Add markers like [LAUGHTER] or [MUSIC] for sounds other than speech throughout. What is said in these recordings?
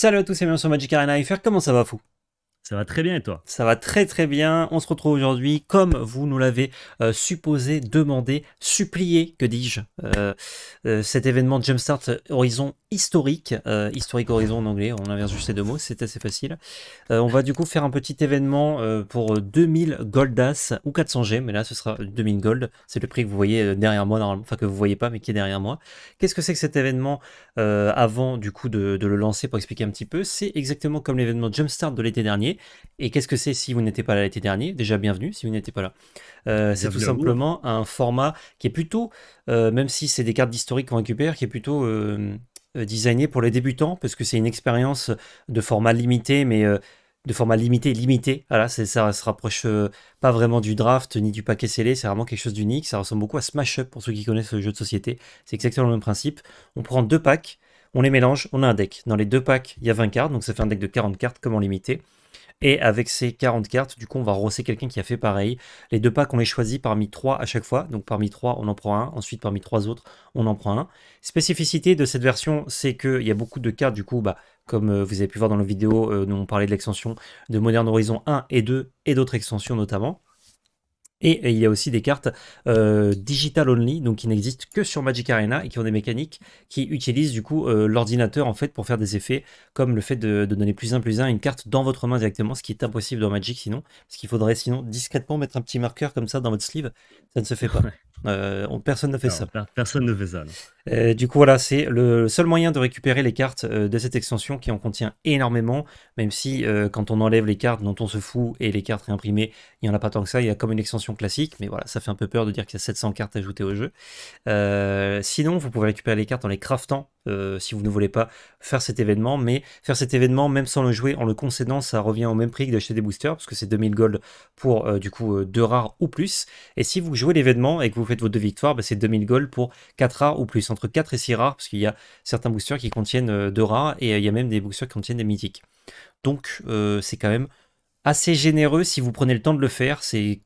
Salut à tous et bienvenue sur Magic Arena FR, comment ça va fou? Ça va très bien et toi? Ça va très très bien, on se retrouve aujourd'hui comme vous nous l'avez euh, supposé, demandé, supplié, que dis-je, euh, euh, cet événement Jumpstart Horizon historique, historique Horizon en anglais, on inverse juste ces deux mots, c'est assez facile. on va du coup faire un petit événement pour 2000 Goldas ou 400 G, mais là ce sera 2000 Gold, c'est le prix que vous voyez derrière moi normalement, enfin que vous voyez pas mais qui est derrière moi. Qu'est-ce que c'est que cet événement avant du coup de, de, le lancer pour expliquer un petit peu? C'est exactement comme l'événement Jumpstart de l'été dernier, et qu'est-ce que c'est si vous n'étiez pas là l'été dernier? Déjà, bienvenue si vous n'étiez pas là. Euh, c'est tout simplement un format qui est plutôt, euh, même si c'est des cartes d'historique qu'on récupère, qui est plutôt euh, designé pour les débutants, parce que c'est une expérience de format limité, mais de format limité, limité. Voilà, ça se rapproche pas vraiment du draft ni du paquet scellé, c'est vraiment quelque chose d'unique. Ça ressemble beaucoup à Smash Up pour ceux qui connaissent le jeu de société. C'est exactement le même principe. On prend deux packs, on les mélange, on a un deck. Dans les deux packs, il y a 20 cartes, donc ça fait un deck de 40 cartes comme en limité. Et avec ces 40 cartes, du coup, on va rosser quelqu'un qui a fait pareil. Les deux packs, on les choisit parmi trois à chaque fois. Donc parmi trois, on en prend un. Ensuite, parmi trois autres, on en prend un. Spécificité de cette version, c'est qu'il y a beaucoup de cartes, du coup, bah, comme euh, vous avez pu voir dans la vidéo, euh, nous on parlait de l'extension de Modern Horizon 1 et 2 et d'autres extensions notamment. Et il y a aussi des cartes euh, digital only, donc qui n'existent que sur Magic Arena et qui ont des mécaniques qui utilisent du coup euh, l'ordinateur en fait pour faire des effets, comme le fait de, donner plus un plus un une carte dans votre main directement, ce qui est impossible dans Magic sinon, parce qu'il faudrait sinon discrètement mettre un petit marqueur comme ça dans votre sleeve, ça ne se fait pas. Euh, personne ne fait ça. Personne ne fait ça. Euh, du coup, voilà, c'est le seul moyen de récupérer les cartes euh, de cette extension qui en contient énormément, même si quand on enlève les cartes dont on se fout et les cartes réimprimées, il n'y en a pas tant que ça, il y a comme une extension classique, mais voilà, ça fait un peu peur de dire qu'il y a 700 cartes ajoutées au jeu. sinon, vous pouvez récupérer les cartes en les craftant euh, si vous ne voulez pas faire cet événement. Mais faire cet événement, même sans le jouer, en le concédant, ça revient au même prix que d'acheter des boosters, parce que c'est 2000 gold pour euh, du coup 2 euh, rares ou plus. Et si vous jouez l'événement et que vous faites vos deux victoires, bah, c'est 2000 gold pour 4 rares ou plus, entre 4 et 6 rares, parce qu'il y a certains boosters qui contiennent 2 rares, et il y a même des boosters qui contiennent des mythiques. Donc c'est quand même assez généreux si vous prenez le temps de le faire. C'est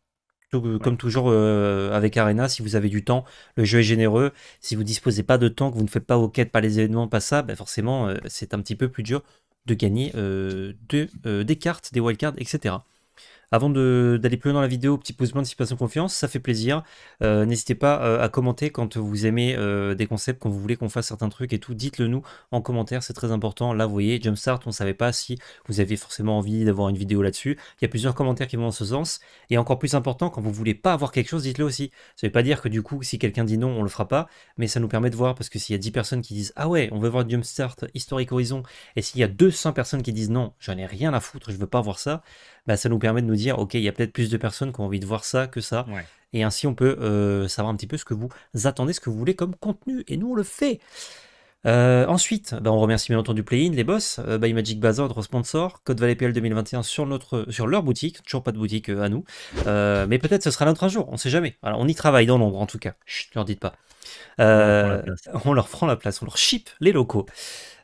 comme toujours euh, avec Arena, si vous avez du temps, le jeu est généreux. Si vous disposez pas de temps, que vous ne faites pas aux quêtes, pas les événements, pas ça, ben forcément, euh, c'est un petit peu plus dur de gagner euh, des cartes, des wildcards, etc. Avant d'aller plus loin dans la vidéo, petit pouce bleu de confiance, ça fait plaisir. Euh, n'hésitez pas euh, à commenter quand vous aimez euh, des concepts, quand vous voulez qu'on fasse certains trucs et tout. Dites-le nous en commentaire, c'est très important. Là, vous voyez, Jumpstart, on ne savait pas si vous avez forcément envie d'avoir une vidéo là-dessus. Il y a plusieurs commentaires qui vont dans ce sens. Et encore plus important, quand vous voulez pas avoir quelque chose, dites-le aussi. Ça ne veut pas dire que du coup, si quelqu'un dit non, on le fera pas, mais ça nous permet de voir parce que s'il y a 10 personnes qui disent ah ouais, on veut voir Jumpstart, Historic Horizon, et s'il y a 200 personnes qui disent non, j'en ai rien à foutre, je veux pas voir ça, bah, ça nous permet de nous dire, ok, il y a peut-être plus de personnes qui ont envie de voir ça que ça. Et ainsi, on peut euh, savoir un petit peu ce que vous attendez, ce que vous voulez comme contenu. Et nous, on le fait. Euh, ensuite, bah, on remercie bien entendu Play-in, les boss, euh, by Magic Bazaar, notre sponsor, Code Valley PL 2021 sur, notre, sur leur boutique, toujours pas de boutique à nous, mais peut-être ce sera notre un jour, on sait jamais. Alors, on y travaille dans l'ombre en tout cas, ne leur dites pas. on leur prend la place, on leur ship les locaux.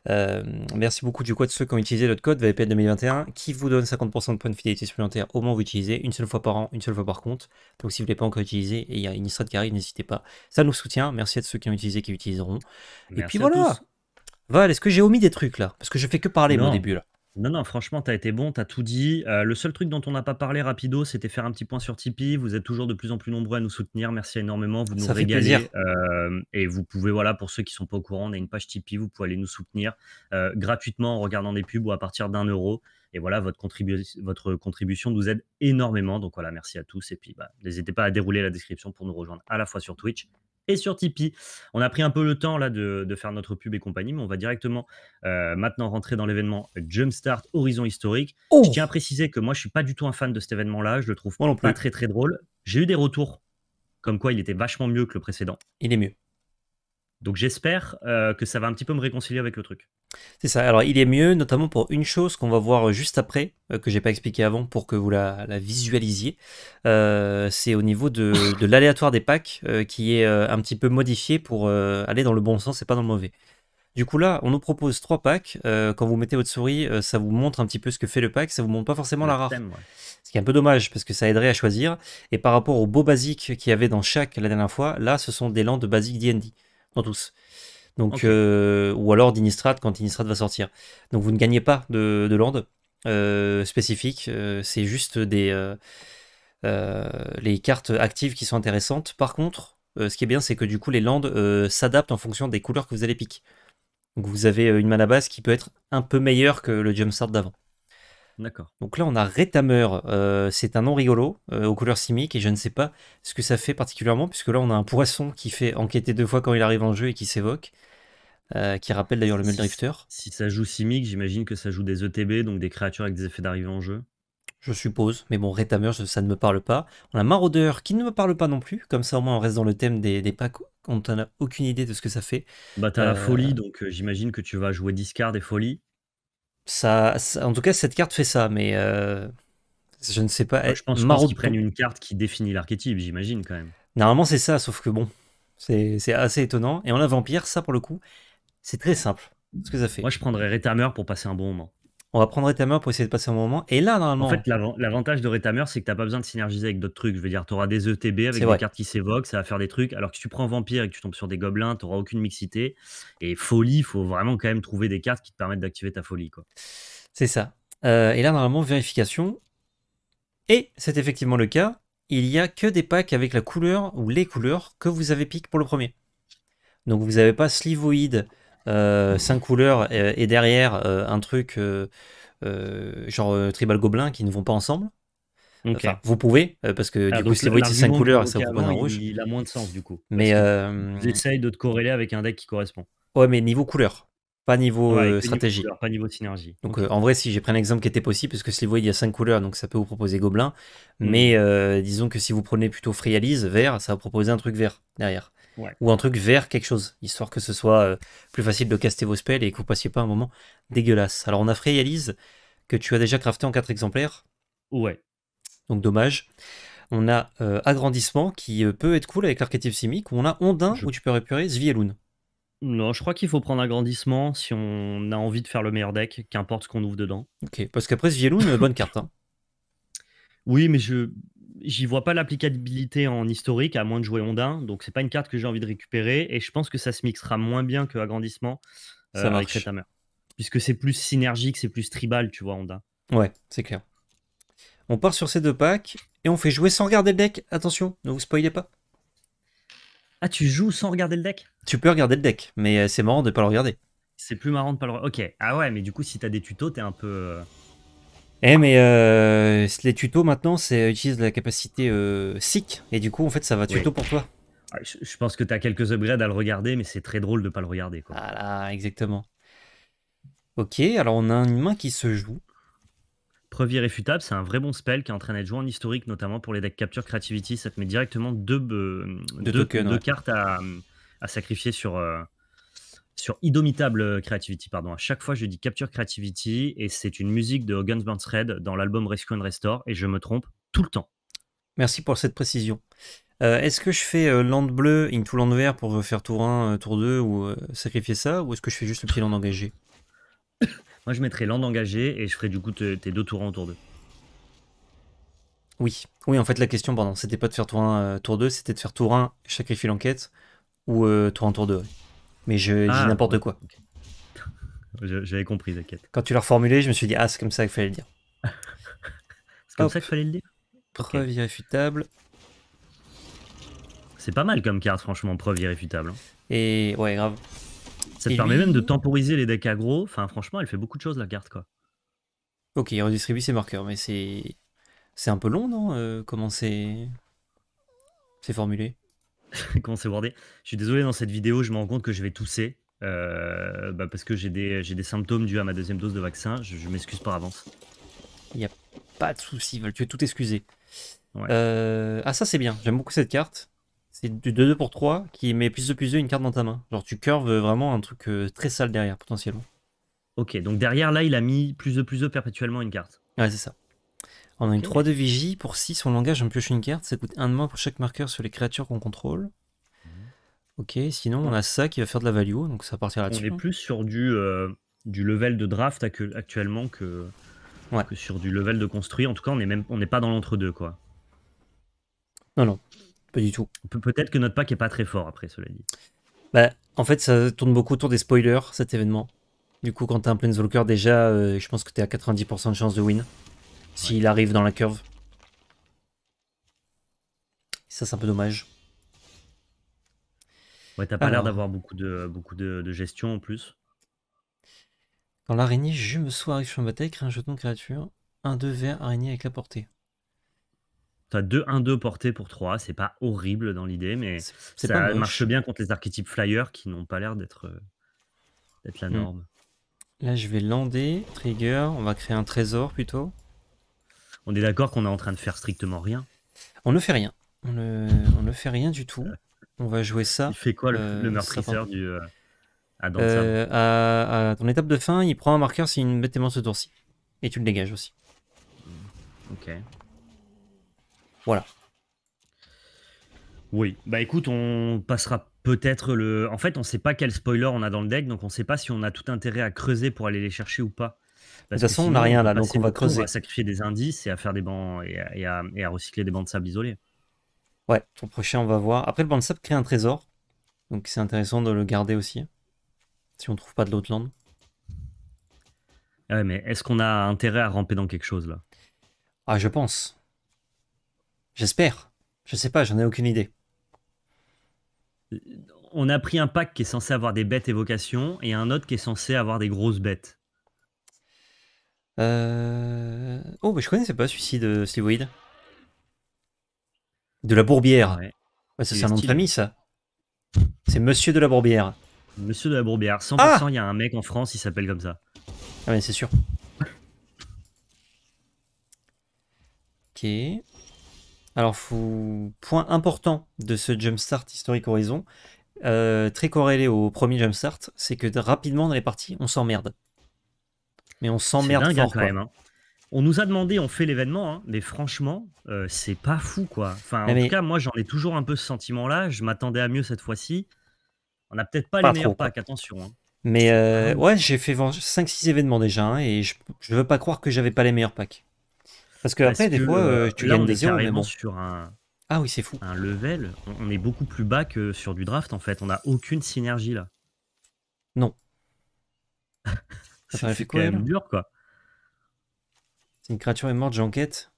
Euh, merci beaucoup du coup de ceux qui ont utilisé notre code VPN 2021 qui vous donne 50% de points de fidélité supplémentaires au moment où vous utilisez, une seule fois par an, une seule fois par compte. Donc si vous ne l'avez pas encore utilisé et il y a une histoire qui arrive, n'hésitez pas. Ça nous soutient. Merci à ceux qui ont utilisé, qui utiliseront. et puis voilà. Val, est-ce que j'ai omis des trucs là? Parce que je fais que parler au début là. Non, non, franchement, tu as été bon, tu as tout dit. Euh, le seul truc dont on n'a pas parlé rapido, c'était faire un petit point sur Tipeee. Vous êtes toujours de plus en plus nombreux à nous soutenir. Merci énormément. Vous nous Ça régalez. Euh, et vous pouvez, voilà, pour ceux qui sont pas au courant, on a une page Tipeee. Vous pouvez aller nous soutenir euh, gratuitement en regardant des pubs ou à partir d'un euro. Et voilà, votre, votre contribution nous aide énormément. Donc voilà, merci à tous. Et puis, bah, n'hésitez pas à dérouler la description pour nous rejoindre à la fois sur Twitch et sur Tipeee. On a pris un peu le temps là de, faire notre pub et compagnie, mais on va directement euh, maintenant rentrer dans l'événement Jumpstart Horizon Historique. Je oh tiens à préciser que moi, je suis pas du tout un fan de cet événement-là. Je le trouve pas très très drôle. J'ai eu des retours comme quoi il était vachement mieux que le précédent. Il est mieux. Donc j'espère euh, que ça va un petit peu me réconcilier avec le truc. C'est ça. Alors il est mieux, notamment pour une chose qu'on va voir juste après, euh, que j'ai pas expliqué avant pour que vous la, visualisiez. Euh, c'est au niveau de, l'aléatoire des packs qui est un petit peu modifié pour aller dans le bon sens et pas dans le mauvais. Du coup là, on nous propose trois packs. quand vous mettez votre souris, ça vous montre un petit peu ce que fait le pack. Ça vous montre pas forcément la rare. Ce qui est un peu dommage parce que ça aiderait à choisir. Et par rapport aux beaux basiques qu'il y avait dans chaque la dernière fois, là, ce sont des landes basiques D&D dans tous. Donc, ou alors d'Inistrad quand Innistrad va sortir. Donc vous ne gagnez pas de, de land spécifique, c'est juste des, les cartes actives qui sont intéressantes. Par contre, ce qui est bien, c'est que du coup les lands s'adaptent en fonction des couleurs que vous allez piquer. Donc vous avez une mana base qui peut être un peu meilleure que le Jumpstart d'avant. D'accord. Donc là, on a Retamer. Euh, c'est un nom rigolo euh, aux couleurs simiques et je ne sais pas ce que ça fait particulièrement, puisque là, on a un poisson qui fait enquêter deux fois quand il arrive en jeu et qui s'évoque, euh, qui rappelle d'ailleurs le Drifter. Si ça joue simique, j'imagine que ça joue des ETB, donc des créatures avec des effets d'arrivée en jeu. Je suppose, mais bon, Retamer, ça ne me parle pas. On a Maraudeur qui ne me parle pas non plus, comme ça au moins on reste dans le thème des, des packs on n'a aucune idée de ce que ça fait. Bah, t'as la folie, donc j'imagine que tu vas jouer discard et folie. Ça, en tout cas, cette carte fait ça, mais euh, je ne sais pas. je pense, qu'ils prennent une carte qui définit l'archétype, j'imagine quand même. Normalement, c'est ça, sauf que bon, c'est assez étonnant. Et on a Vampire, ça pour le coup, c'est très simple. Ce que ça fait. Moi, je prendrais Retamer pour passer un bon moment. On va prendre Retamer pour essayer de passer un moment. Et là, normalement. En fait, l'avantage de Retamer, c'est que tu n'as pas besoin de synergiser avec d'autres trucs. Je veux dire, tu auras des ETB avec des cartes qui s'évoquent, ça va faire des trucs. Alors que si tu prends Vampire et que tu tombes sur des gobelins, tu n'auras aucune mixité. Et folie, il faut vraiment quand même trouver des cartes qui te permettent d'activer ta folie. quoi. C'est ça. Euh, et là, normalement, vérification. Et c'est effectivement le cas. Il n'y a que des packs avec la couleur ou les couleurs que vous avez piqué pour le premier. Donc vous n'avez pas Slivoid 5 euh, couleurs et, derrière euh, un truc euh, genre Tribal Gobelin qui ne vont pas ensemble. vous pouvez, parce que du coup, c'est 5 couleurs, ça vous un rouge. Il a moins de sens du coup. Mais j'essaye de te corréler avec un deck qui correspond. Ouais, mais niveau couleur, pas niveau stratégie. pas niveau synergie. Donc en vrai, si j'ai pris un exemple qui était possible, parce que si vous voyez, il y a 5 couleurs, donc ça peut vous proposer Gobelin. Hmm. Mais disons que si vous prenez plutôt Frialise, vert, ça va proposer un truc vert derrière. Ou un truc vers quelque chose, histoire que ce soit euh, plus facile de caster vos spells et que vous passiez pas un moment dégueulasse. Alors on a Freyalise, que tu as déjà crafté en 4 exemplaires. Ouais. Donc dommage. On a euh, Agrandissement, qui euh, peut être cool avec l'archétype simique. On a Ondin, où tu peux récupérer Zvielun. Non, je crois qu'il faut prendre Agrandissement si on a envie de faire le meilleur deck, qu'importe ce qu'on ouvre dedans. Ok, parce qu'après Zvielun, bonne carte. Hein. Oui, mais je j'y vois pas l'applicabilité en historique, à moins de jouer Ondin. Donc, c'est pas une carte que j'ai envie de récupérer. Et je pense que ça se mixera moins bien que Agrandissement ça euh, avec Puisque c'est plus synergique, c'est plus tribal, tu vois, Ondin. Ouais, c'est clair. On part sur ces deux packs et on fait jouer sans regarder le deck. Attention, ne vous spoilez pas. Ah, tu joues sans regarder le deck? Tu peux regarder le deck, mais euh, c'est marrant de pas le regarder. C'est plus marrant de pas le regarder. Ok. Ah ouais, mais du coup, si t'as des tutos, t'es un peu. Euh, eh mais euh, les tutos maintenant, c'est utilise la capacité euh, SIC et du coup en fait ça va tuto pour toi. Je, pense que tu as quelques upgrades à le regarder, mais c'est très drôle de pas le regarder. Quoi. Voilà, exactement. Ok, alors on a une main qui se joue. Preuve irréfutable, c'est un vrai bon spell qui est en train d'être joué en historique, notamment pour les decks Capture Creativity. Ça te met directement deux, deux, cartes à, à, sacrifier sur, euh, sur Indomitable Creativity, pardon. À chaque fois, je dis Capture Creativity et c'est une musique de Guns Burns Red dans l'album Rescue and Restore et je me trompe tout le temps. Merci pour cette précision. Euh, est-ce que je fais euh, land bleu into land vert pour faire tour 1, euh, tour 2 ou sacrifier ça ou est-ce que je fais juste le petit land engagé? [COUGHS] Moi, je mettrais land engagé et je ferai du coup tes deux tours 1 au tour 2. Oui, oui, en fait, la question, pardon, c'était pas de faire tour 1, tour 2, c'était de faire tour 1, sacrifier l'enquête ou tour 1, tour 2. Mais je dis ah, n'importe quoi. J'avais compris, t'inquiète. Quand tu l'as reformulé, je me suis dit, ah, c'est comme ça qu'il fallait le dire. [LAUGHS] c'est comme ça qu'il fallait le dire Preuve irréfutable. C'est pas mal comme carte, franchement, preuve irréfutable. Hein. Et ouais, grave. Ça te permet même de temporiser les decks aggro. Enfin, franchement, elle fait beaucoup de choses, la carte, quoi. Ok, il redistribue ses marqueurs, mais c'est. C'est un peu long, non euh, Comment c'est. C'est formulé? [LAUGHS] Comment c'est wordé Je suis désolé, dans cette vidéo, je me rends compte que je vais tousser. Euh, bah, parce que j'ai des, des, symptômes dus à ma deuxième dose de vaccin. Je, m'excuse par avance. Il n'y a pas de souci, tu es tout excusé. Euh, ah, ça c'est bien, j'aime beaucoup cette carte. C'est du 2-2 pour 3 qui met plus de plus de une carte dans ta main. Genre tu curves vraiment un truc euh, très sale derrière potentiellement. Ok, donc derrière là, il a mis plus de plus de perpétuellement une carte. Ouais, c'est ça. On a une 3 de vigie. Pour 6, on langage, on pioche une carte. Ça coûte un de moins pour chaque marqueur sur les créatures qu'on contrôle. Mhm. Ok, sinon on a ça qui va faire de la value, donc ça va partir là-dessus. On est plus sur du, euh, du level de draft actuellement que, que sur du level de construit. En tout cas, on n'est pas dans l'entre-deux, quoi. Non, non, pas du tout. Peut-être que notre pack est pas très fort après, cela dit. Bah, en fait, ça tourne beaucoup autour des spoilers, cet événement. Du coup, quand t'es un Planeswalker, déjà, euh, je pense que t'es à 90% de chance de win. S'il arrive dans la curve. Ça, c'est un peu dommage. Ouais, t'as pas l'air d'avoir beaucoup de, beaucoup de, gestion en plus. Quand l'araignée jume soit arrive sur une bataille, crée un jeton de créature. 1-2 vert, araignée avec la portée. T'as 2-1-2 portée pour 3, c'est pas horrible dans l'idée, mais ça marche bien contre les archétypes flyers qui n'ont pas l'air d'être euh, la hmm. norme. Là, je vais lander, trigger, on va créer un trésor plutôt. On est d'accord qu'on est en train de faire strictement rien. On ne fait rien. On ne, fait rien du tout. On va jouer ça. Il fait quoi le, euh, meurtrisseur du. Euh, euh, à, ton étape de fin, il prend un marqueur si une bête est ce tour-ci. Et tu le dégages aussi. Ok. Voilà. Oui, bah écoute, on passera peut-être le. En fait, on sait pas quel spoiler on a dans le deck, donc on sait pas si on a tout intérêt à creuser pour aller les chercher ou pas. De toute façon, on n'a rien là, donc on va creuser. On va sacrifier des indices et à faire des bancs et à, et à, recycler des bancs de sable isolés. Ouais, ton prochain, on va voir. Après, le banc de sable crée un trésor, donc c'est intéressant de le garder aussi. Si on trouve pas de l'autre land. Ouais, mais est-ce qu'on a intérêt à ramper dans quelque chose là? Ah, je pense. J'espère. Je sais pas, j'en ai aucune idée on a pris un pack qui est censé avoir des bêtes évocation et un autre qui est censé avoir des grosses bêtes. Euh... Oh, mais je connaissais pas celui-ci de Slivoid. De la Bourbière. ça, c'est un nom de famille, ça. C'est Monsieur de la Bourbière. Monsieur de la Bourbière. 100%, ah il y a un mec en France, il s'appelle comme ça. Ah, mais c'est sûr. ok. Alors, point important de ce Jumpstart Historique Horizon, euh, très corrélé au premier Jumpstart, c'est que rapidement dans les parties, on s'emmerde. Mais on s'emmerde hein, fort. quand même. Hein. On nous a demandé, on fait l'événement, hein, mais franchement, euh, c'est pas fou quoi. Enfin, en tout cas, moi j'en ai toujours un peu ce sentiment-là. Je m'attendais à mieux cette fois-ci. On n'a peut-être pas, les meilleurs packs, attention. Mais euh, ouais, j'ai fait 5-6 événements déjà, et je, je veux pas croire que j'avais pas les meilleurs packs. Parce que après, des fois, euh, tu gagnes des zéros, mais bon. sur un. Ah oui, c'est fou. Un level, on est beaucoup plus bas que sur du draft en fait. On n'a aucune synergie là. Non. [LAUGHS] ça fait quand même dur quoi. C'est une créature est morte, j'enquête.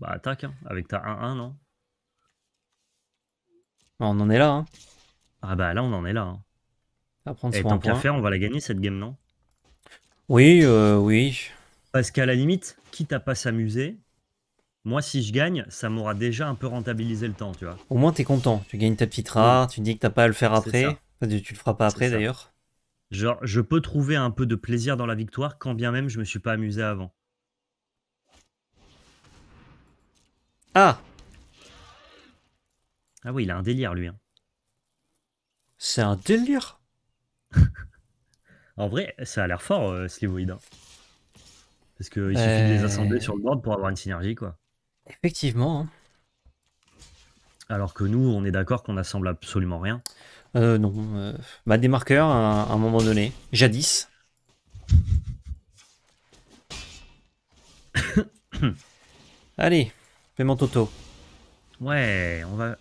Bah attaque, hein, avec ta 1-1, non? Bah, On en est là. Hein. Ah bah là, on en est là. Hein. À prendre Et tant qu'à faire, on va la gagner cette game, non? Oui, euh, oui. Parce qu'à la limite, quitte à pas s'amuser, moi, si je gagne, ça m'aura déjà un peu rentabilisé le temps, tu vois. Au moins, tu es content. Tu gagnes ta petite rare, tu dis que t'as pas à le faire après. tu le feras pas après, d'ailleurs. Genre, je peux trouver un peu de plaisir dans la victoire, quand bien même je me suis pas amusé avant. Ah Ah oui, il a un délire, lui. Hein. C'est un délire? [LAUGHS] En vrai, ça a l'air fort, euh, Slivoid. Parce qu'il suffit de les assembler sur le board pour avoir une synergie, quoi. Effectivement. Hein. Alors que nous, on est d'accord qu'on assemble absolument rien. Euh, non. Euh, bah, des marqueurs à, un moment donné. Jadis. [COUGHS] Allez, fais mon toto. Ouais, on va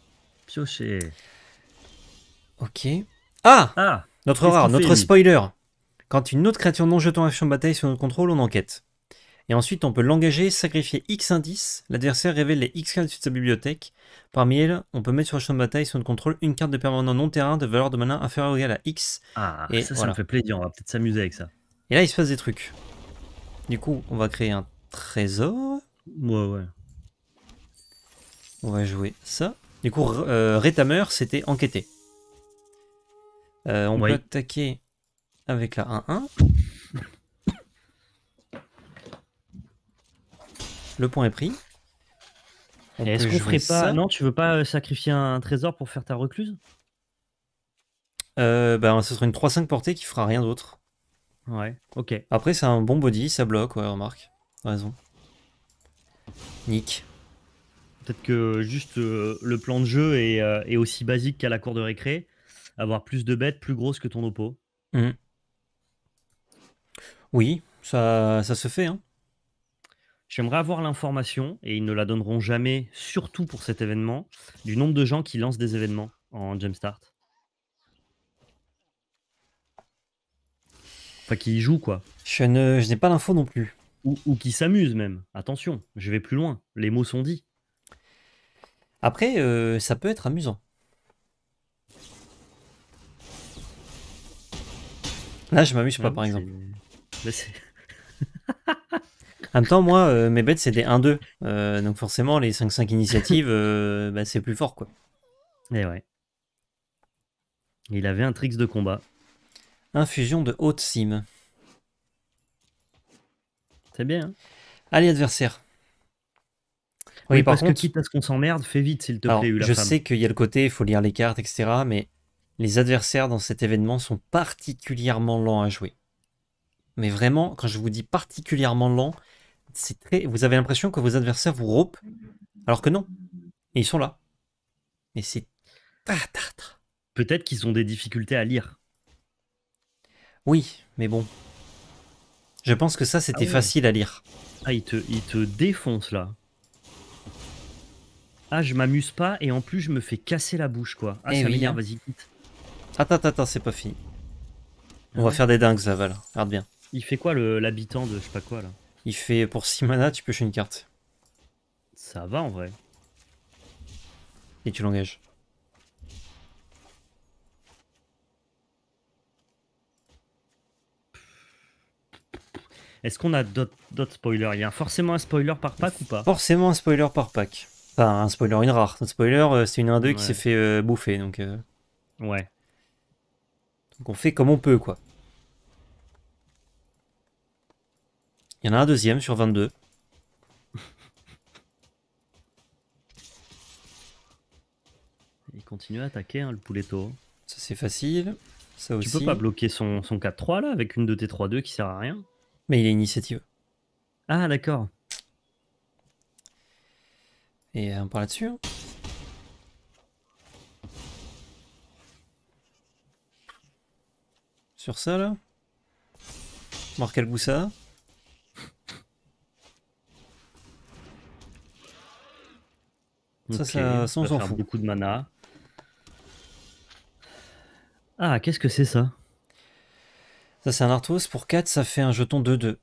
piocher. Ok. Ah, ah Notre rare, notre spoiler. Quand une autre créature non jetant action de bataille sur notre contrôle, on enquête. Et ensuite, on peut l'engager, sacrifier X indices. L'adversaire révèle les X cartes de sa bibliothèque. Parmi elles, on peut mettre sur le champ de bataille notre contrôle une carte de permanent non terrain de valeur de mana inférieure ou égale à X. Ah, et ça, ça me fait plaisir. On va peut-être s'amuser avec ça. Et là, il se passe des trucs. Du coup, on va créer un trésor. Ouais, ouais. On va jouer ça. Du coup, euh, Retamer, c'était enquêter. Euh, on peut attaquer avec la 1-1. Le point est pris. Est-ce qu'on ferait pas. Non, tu veux pas euh, sacrifier un trésor pour faire ta recluse? Euh, bah, Ce serait une 3-5 portée qui fera rien d'autre. Ouais, ok. Après, c'est un bon body, ça bloque, ouais, remarque. raison. Nick. Peut-être que juste euh, le plan de jeu est, aussi basique qu'à la cour de récré. Avoir plus de bêtes plus grosses que ton oppo. Mmh. Oui, ça, ça se fait. Hein. J'aimerais avoir l'information, et ils ne la donneront jamais, surtout pour cet événement, du nombre de gens qui lancent des événements en Jumpstart. Enfin, qui y joue, quoi. Je n'ai pas l'info non plus. Ou, ou qui s'amuse même. Attention, je vais plus loin. Les mots sont dits. Après, euh, ça peut être amusant. Là, je m'amuse pas, par exemple. En même temps, moi, euh, mes bêtes, c'est des 1-2. Euh, donc forcément, les 5-5 initiatives, [LAUGHS] bah, c'est plus fort, quoi. Et eh ouais. Il avait un tricks de combat. Infusion de haute sim. C'est bien. Hein Allez, adversaire. Oui, par parce contre, que quitte à ce qu'on s'emmerde, fais vite, s'il te plaît. je sais qu'il y a le côté, il faut lire les cartes, etc. Mais les adversaires dans cet événement sont particulièrement lents à jouer. Mais vraiment, quand je vous dis particulièrement lent, c'est très. Vous avez l'impression que vos adversaires vous roupent, alors que non. Et ils sont là. Mais c'est. Peut-être qu'ils ont des difficultés à lire. Oui, mais bon. Je pense que ça, c'était ah facile à lire. Ah, il te, il te défonce là. Ah, je m'amuse pas et en plus, je me fais casser la bouche quoi. Ah, eh ça hein. vas-y, quitte. Attends, attends, attends, c'est pas fini. On va faire des dingues, ça va là. Regarde bien. Il fait quoi l'habitant de je sais pas quoi là? Il fait pour 6 mana, tu pioches une carte. Ça va en vrai. Et tu l'engages. Est-ce qu'on a d'autres spoilers? Il y a forcément un spoiler par pack ou pas? Forcément un spoiler par pack. Enfin, un spoiler, une rare. Un spoiler, euh, c'est une 1-2 qui s'est fait euh, bouffer. Donc, euh. Ouais. Donc on fait comme on peut, quoi. Il y en a un deuxième sur 22. Il continue à attaquer, hein, le pouletto. Ça, c'est facile. Ça tu peux pas bloquer son, son 4-3 là avec une de tes 3-2 qui sert à rien mais il a initiative. Ah, d'accord. Et on parle là-dessus. Hein. Sur ça, là. Voir quel ça Ça, ça, ça, on s'en fout. beaucoup de mana. Ah, qu'est-ce que c'est ça? Ça, c'est un Arthos. Pour 4, ça fait un jeton 2-2.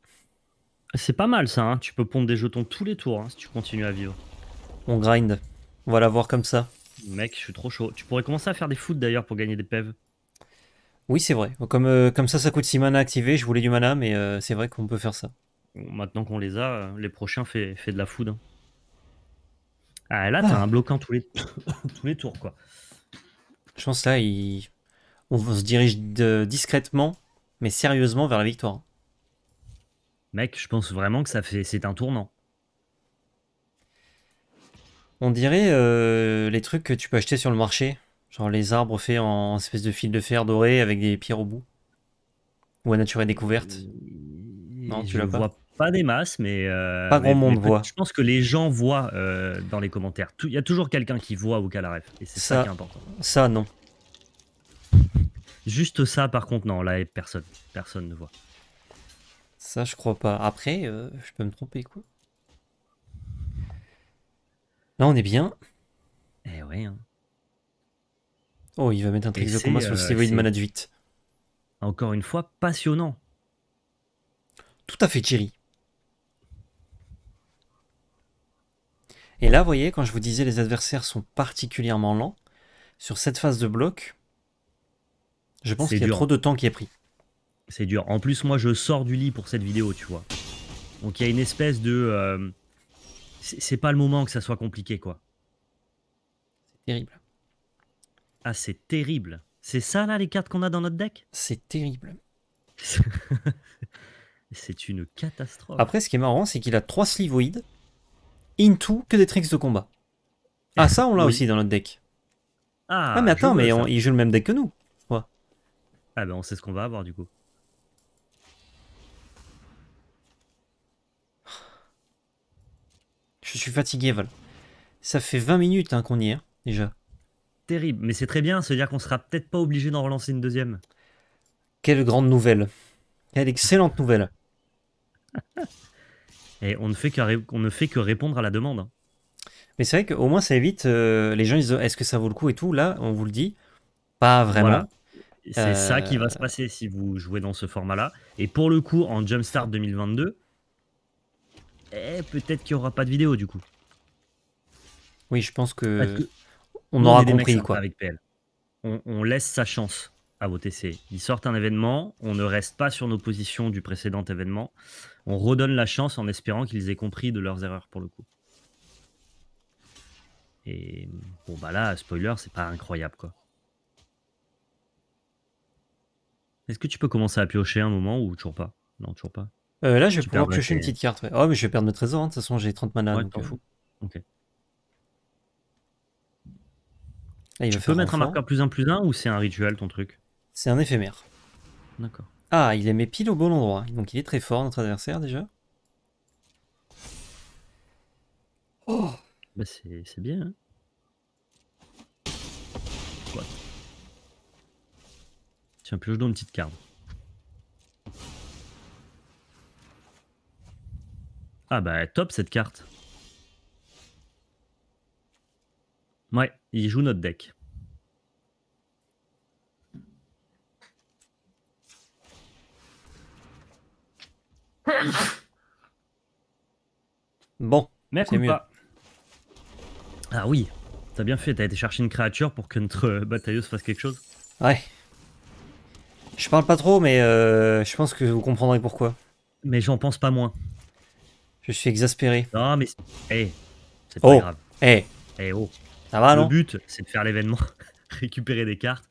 C'est pas mal ça, hein. tu peux pondre des jetons tous les tours hein, si tu continues à vivre. On grind. On va la voir comme ça. Mec, je suis trop chaud. Tu pourrais commencer à faire des foot d'ailleurs pour gagner des PEV. Oui, c'est vrai. Comme, euh, comme ça, ça coûte 6 mana activé. Je voulais du mana, mais euh, c'est vrai qu'on peut faire ça. Maintenant qu'on les a, euh, les prochains fait, fait de la food. Hein. Ah, là, t'as ah. un bloquant tous les, [COUGHS] tous les tours, quoi. Je pense là, il... on se dirige discrètement mais sérieusement vers la victoire. Mec, je pense vraiment que ça fait, c'est un tournant. On dirait euh, les trucs que tu peux acheter sur le marché, genre les arbres faits en espèce de fil de fer doré avec des pierres au bout. Ou à nature et découverte. Euh, non, tu je pas. vois pas des masses, mais euh, pas grand monde voit. Je pense que les gens voient dans les commentaires. Il y a toujours quelqu'un qui voit au cas la ref, et c'est ça qui est important. Ça non. Juste ça, par contre, non, là, personne. Personne ne voit. Ça, je crois pas. Après, euh, je peux me tromper, quoi. Là, on est bien. Eh ouais. Hein. Oh, il va mettre un trick de combat sur le euh, Mana 8. Encore une fois, passionnant. Tout à fait, Thierry. Et là, vous voyez, quand je vous disais les adversaires sont particulièrement lents, sur cette phase de bloc, je pense qu'il y a trop de temps qui est pris. C'est dur. En plus, moi, je sors du lit pour cette vidéo, tu vois. Donc, il y a une espèce de. Euh, c'est pas le moment que ça soit compliqué, quoi. C'est terrible. Ah, c'est terrible. C'est ça, là, les cartes qu'on a dans notre deck? C'est terrible. [LAUGHS] c'est une catastrophe. Après, ce qui est marrant, c'est qu'il a trois slivoïdes, into que des tricks de combat. Ah, ça, on l'a [LAUGHS] aussi dans notre deck. Ah, ah mais attends, mais il joue le même deck que nous. Ah ben on sait ce qu'on va avoir du coup. Je suis fatigué, Val. Ça fait 20 minutes hein, qu'on y est, hein, déjà. Terrible, mais c'est très bien, à dire qu'on sera peut-être pas obligé d'en relancer une deuxième. Quelle grande nouvelle. Quelle excellente nouvelle. [LAUGHS] Et on ne fait que, on ne fait que répondre à la demande. Mais c'est vrai qu'au moins ça évite. Euh, les gens ils disent est-ce que ça vaut le coup et tout. Là, on vous le dit, pas vraiment. C'est ça qui va se passer si vous jouez dans ce format-là. Et pour le coup, en Jumpstart 2022, eh, peut-être qu'il n'y aura pas de vidéo du coup. Oui, je pense que, on aura compris quoi. Avec PL. On, laisse sa chance à vos TC. Ils sortent un événement, on ne reste pas sur nos positions du précédent événement. On redonne la chance en espérant qu'ils aient compris de leurs erreurs pour le coup. Et bon bah là, spoiler, c'est pas incroyable quoi. Est-ce que tu peux commencer à piocher un moment ou toujours pas? Non, toujours pas. Euh, là, je vais pouvoir piocher une petite carte. Oh, mais je vais perdre mes trésors. Hein. De toute façon, j'ai 30 mana. donc, euh, fou. Ok. Tu peux mettre un marqueur plus 1 plus 1 ou c'est un rituel ton truc? C'est un éphémère. D'accord. Ah, il est mis pile au bon endroit. Donc il est très fort, notre adversaire déjà. Oh bah, C'est bien. Hein Tiens, pioche dans une petite carte. Ah bah top cette carte. Ouais, il joue notre deck. Bon, c'est mieux. Ah oui, t'as bien fait, t'as été chercher une créature pour que notre batailleuse fasse quelque chose. Ouais. Je parle pas trop, mais euh, je pense que vous comprendrez pourquoi. Mais j'en pense pas moins. Je suis exaspéré. Non, mais. Eh, c'est pas oh. grave. Eh. Eh oh. Ça va, Le but, c'est de faire l'événement, [LAUGHS] récupérer des cartes,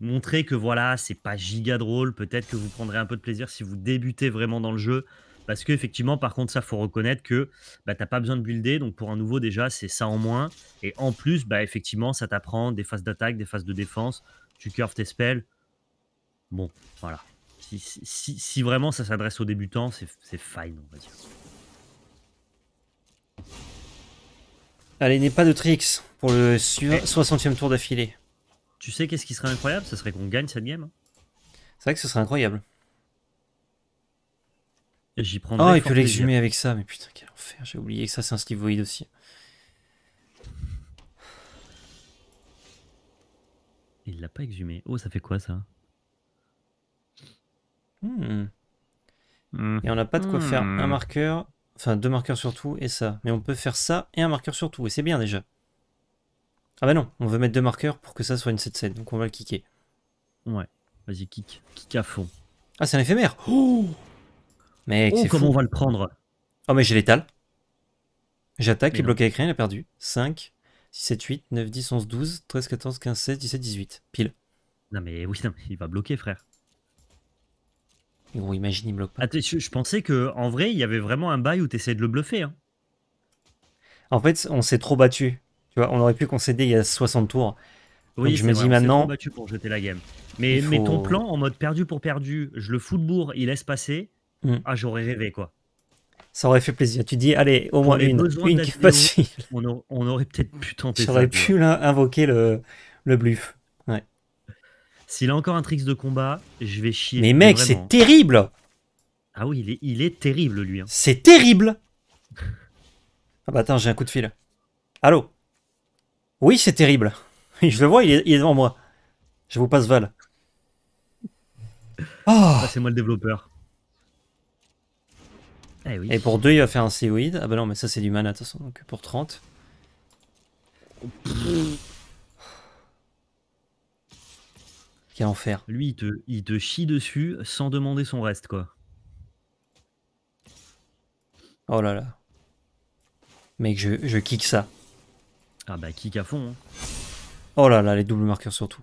montrer que voilà, c'est pas giga drôle. Peut-être que vous prendrez un peu de plaisir si vous débutez vraiment dans le jeu. Parce qu'effectivement, par contre, ça, faut reconnaître que bah, t'as pas besoin de builder. Donc, pour un nouveau, déjà, c'est ça en moins. Et en plus, bah, effectivement, ça t'apprend des phases d'attaque, des phases de défense. Tu curves tes spells. Bon, voilà. Si, vraiment ça s'adresse aux débutants, c'est fine, on va dire. Allez, n'est pas de tricks pour le 60e tour d'affilée. Tu sais qu'est-ce qui serait incroyable? Ce serait qu'on gagne cette game. C'est vrai que ce serait incroyable. J'y Oh, il peut l'exhumer avec ça, mais putain, quel enfer. J'ai oublié que ça, c'est un Slivoid aussi. Il l'a pas exhumé. Oh, ça fait quoi ça? Hmm. Hmm. Et on n'a pas de quoi faire un hmm. marqueur, enfin deux marqueurs sur tout et ça. Mais on peut faire ça et un marqueur sur tout, et c'est bien déjà. Ah bah non, on veut mettre deux marqueurs pour que ça soit une 7-7, donc on va le kicker. Ouais, vas-y, kick. Kick à fond. Ah, c'est un éphémère Oh Mec, oh, comment on va le prendre Oh, mais j'ai l'étal. J'attaque, il bloque avec rien, il a perdu. 5, 6, 7, 8, 9, 10, 11, 12, 13, 14, 15, 16, 17, 18. Pile. Non mais oui, non, il va bloquer, frère. Imagine, il bloque pas. je, pensais que en vrai, il y avait vraiment un bail où tu essayais de le bluffer. Hein. En fait, on s'est trop battu. Tu vois, on aurait pu concéder il y a 60 tours. Oui, je me dis maintenant. battu pour jeter la game. Mais, mais, ton plan en mode perdu pour perdu, je le fous de bourre, il laisse passer. Ah, j'aurais rêvé quoi. Ça aurait fait plaisir. Tu dis, allez, au moins une, une qui facile. On, on aurait peut-être pu tenter ça. J'aurais pu là, invoquer le, le bluff. Ouais. S'il a encore un tricks de combat, je vais chier. Mais mec, c'est terrible Ah oui, il est, il est terrible, lui. Hein. C'est terrible Ah bah attends, j'ai un coup de fil. Allô? Oui, c'est terrible. [LAUGHS] Je le vois, il est, devant moi. Je vous passe Val. Oh c'est moi le développeur. Eh oui. Et pour 2, il va faire un Seoid. Ah bah non, mais ça c'est du mana, de toute façon. Donc pour 30. Quel enfer. Lui, il te, il te chie dessus sans demander son reste, quoi. Oh là là. Mec, je, je kick ça. Ah bah, kick à fond. Hein. Oh là là, les doubles marqueurs surtout.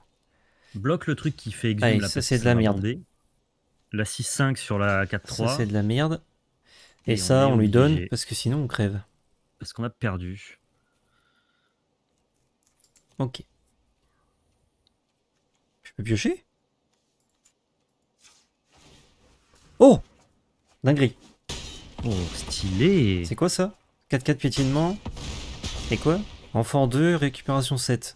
Bloque le truc qui fait exhume la Ça, c'est de la merde. La 6-5 sur la 4-3. Ça, c'est de la merde. Et, ça, on, lui donne parce que sinon, on crève. Parce qu'on a perdu. Ok piocher? Oh Dinguerie. Oh, stylé C'est quoi ça? 4-4 piétinement. Et quoi? Enfant 2, récupération 7.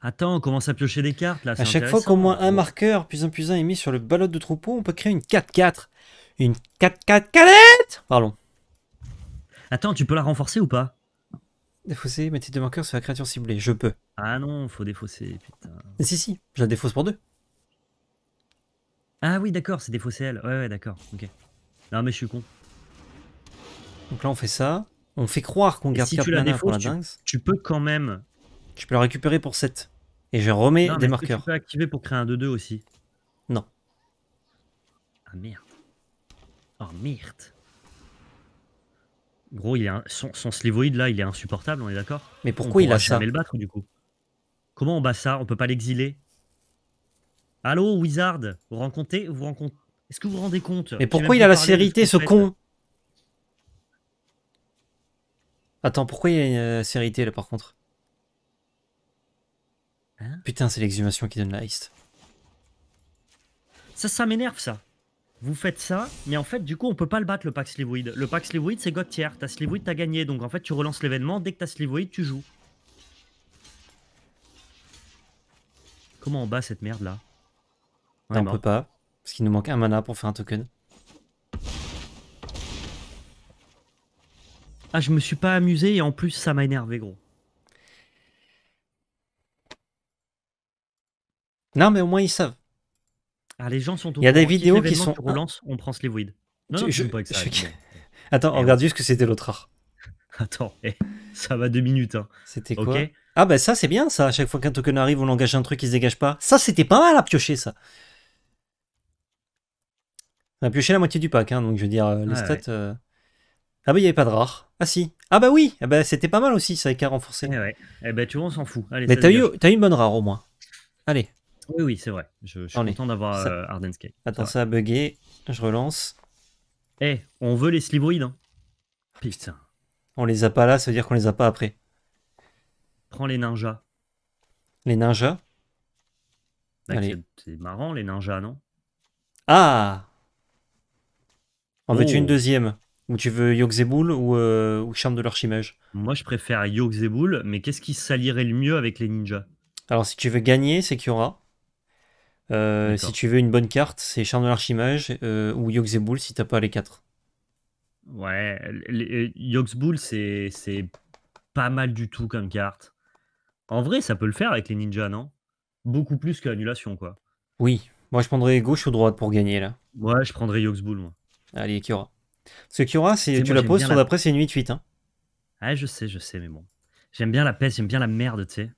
Attends, on commence à piocher des cartes là. À chaque fois qu'au moins un marqueur plus un plus un est mis sur le ballot de troupeau, on peut créer une 4-4. Une 4-4 canette Pardon. Attends, tu peux la renforcer ou pas? Défausser, mettez deux marqueurs sur la créature ciblée. Je peux. Ah non, faut défausser, putain. si, si, je la défausse pour deux. Ah oui, d'accord, c'est défausser elle. Ouais, ouais, d'accord, ok. Non, mais je suis con. Donc là, on fait ça. On fait croire qu'on garde si tu la défausses, tu, peux quand même. Je peux la récupérer pour 7. Et je remets des marqueurs. tu peux activer pour créer un 2-2 aussi? Non. Ah merde. Oh merde. Gros, il son, son slivoïde là, il est insupportable, on est d'accord? Mais pourquoi il a ça le battre du coup. Comment on bat ça? On peut pas l'exiler? Allô, Wizard? Vous rencontrez Vous rencontrez Est-ce que vous vous rendez compte? Mais pourquoi il a la sérité, ce con? Attends, pourquoi il y a une euh, sérité là par contre? Hein? Putain, c'est l'exhumation qui donne la haste. Ça, ça m'énerve ça vous faites ça, mais en fait, du coup, on peut pas le battre, le pack Slivoid. Le pack Slivoid, c'est God tier. T'as Slivoid, t'as gagné. Donc, en fait, tu relances l'événement. Dès que t'as Slivoid, tu joues. Comment on bat cette merde là On, on peut pas. Parce qu'il nous manque un mana pour faire un token. Ah, je me suis pas amusé et en plus, ça m'a énervé, gros. Non, mais au moins, ils savent. Ah, les gens sont au Il y a des vidéos qui sont. on prend Slivoid. Non, non, je, pas que ça Attends, regarde juste que c'était l'autre art. [LAUGHS] Attends, eh, ça va deux minutes. Hein. C'était quoi Ah bah ça c'est bien ça, à chaque fois qu'un token arrive on engage un truc qui se dégage pas. Ça c'était pas mal à piocher ça. On a pioché la moitié du pack, hein, donc je veux dire, euh, les stats... Euh. Ah bah il n'y avait pas de rare. Ah si. Ah bah oui, ah bah, c'était pas mal aussi ça avec un renforcé. Eh ouais. Eh bah tu vois on s'en fout. Allez, Mais t'as eu, as eu une bonne rare au moins. Allez. Oui, oui, c'est vrai. Je, suis content d'avoir euh, Attends, ça a bugué. Je relance. Eh, on veut les slivoïdes. Hein. Putain. On les a pas là, ça veut dire qu'on les a pas après. Prends les ninjas. Les ninjas bah, C'est marrant, les ninjas, non? Ah En veux-tu une oh. deuxième? Ou tu veux Yogzebul ou, euh, ou Charme de l'Archimage Moi, je préfère Yogzebul, mais qu'est-ce qui s'allierait le mieux avec les ninjas? Alors, si tu veux gagner, c'est qu'il y aura. Euh, si tu veux une bonne carte, c'est Charme de l'Archimage euh, ou Yogzebul si t'as pas les quatre. Ouais, Yoxbull, c'est pas mal du tout comme carte. En vrai, ça peut le faire avec les ninjas, non? Beaucoup plus que l'annulation, quoi. Oui, moi je prendrais gauche ou droite pour gagner là. Ouais, je prendrais Yoxbull, moi. Allez, Kiora. Ce Kiora, tu la poses sur d'après, c'est une 8-8. Hein. Ah, je sais, je sais, mais bon. J'aime bien la peste, j'aime bien la merde, tu sais.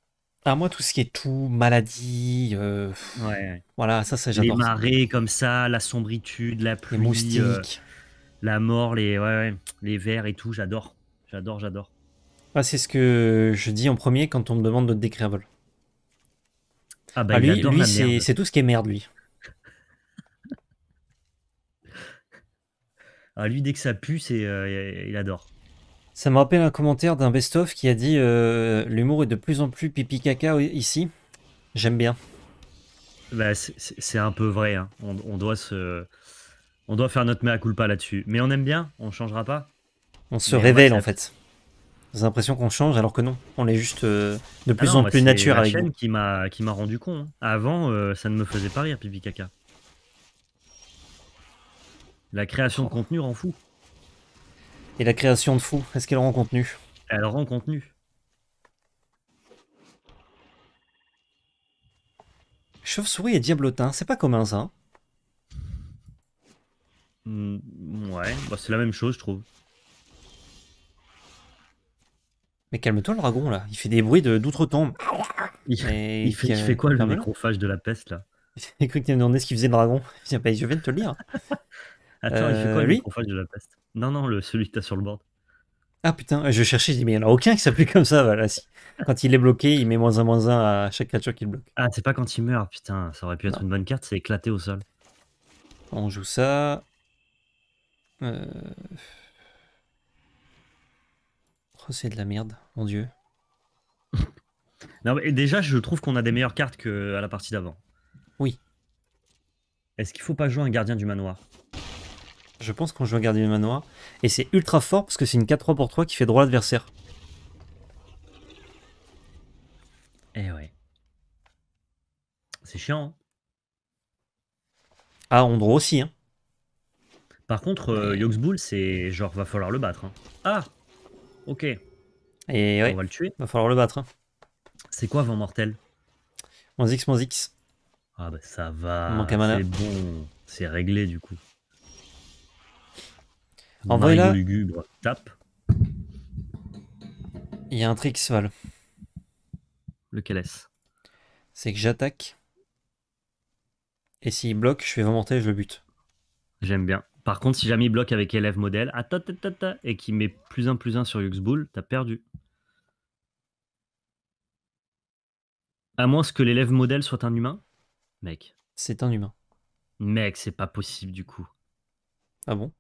Ah, moi, tout ce qui est tout, maladie, euh, ouais. voilà, ça, ça j'adore. Les marées comme ça, la sombritude, la pluie, les moustiques, euh, la mort, les, ouais, les vers et tout, j'adore. J'adore, j'adore. Ah, c'est ce que je dis en premier quand on me demande de décrire vol. Ah bah, ah, lui, lui c'est tout ce qui est merde, lui. ah, lui, dès que ça pue, c'est, euh, il adore. Ça me rappelle un commentaire d'un best-of qui a dit euh, L'humour est de plus en plus pipi caca ici. J'aime bien. Bah, c'est un peu vrai. Hein. On, doit se, on doit faire notre mea culpa là-dessus. Mais on aime bien, on changera pas? On se révèle en fait. J'ai l'impression qu'on change alors que non. On est juste euh, de plus ah en plus nature avec chaîne qui m'a qui m'a rendu con. Hein. Avant, euh, ça ne me faisait pas rire pipi caca. La création de contenu rend fou. Et la création de fou, est-ce qu'elle rend contenu? Elle rend contenu. Chauve-souris et diablotin, c'est pas commun ça hmm, Ouais, bah c'est la même chose je trouve. Mais calme-toi le dragon là, il fait des bruits d'outre-tombe. [LAUGHS] Il, fait, quoi le microphage de la peste là? J'ai cru que tu me demandé ce qu'il faisait le dragon? Je viens de te le lire. [LAUGHS] Attends, il fait quoi euh, de la peste? Non, non, le, celui que t'as sur le board. Ah putain, je cherchais, je dis, mais il n'y en a aucun qui s'applique comme ça. Voilà. Quand il est bloqué, il met moins un moins un à chaque créature qu'il bloque. Ah, c'est pas quand il meurt, putain, ça aurait pu être une bonne carte, c'est éclaté au sol. On joue ça. Euh... Oh, c'est de la merde, mon dieu. [LAUGHS] non, mais déjà, je trouve qu'on a des meilleures cartes qu'à la partie d'avant. Oui. Est-ce qu'il faut pas jouer un gardien du manoir? Je pense qu'on joue un gardien du manoir. Et c'est ultra fort parce que c'est une 4-3 pour 3 qui fait droit à l'adversaire. Eh ouais. C'est chiant. Hein. ah, on droit aussi. Hein. Par contre, euh, Yoxbull, c'est genre va falloir le battre. Hein. Ah Ok. Et ouais, On va le tuer. va falloir le battre. Hein. C'est quoi Vent Mortel? Moins X, moins X. Ah bah ça va. Manque un mana. C'est bon. C'est réglé du coup. En vrai, là- lugubre, tape. Il y a un trick, Val. Lequel est-ce? C'est que j'attaque. Et s'il bloque, je fais mortel et je le bute. J'aime bien. Par contre, si jamais il bloque avec élève modèle, attends, et qu'il met plus un plus un sur Yuxbull, t'as perdu. À moins que l'élève modèle soit un humain? Mec. C'est un humain. Mec, c'est pas possible du coup. Ah bon?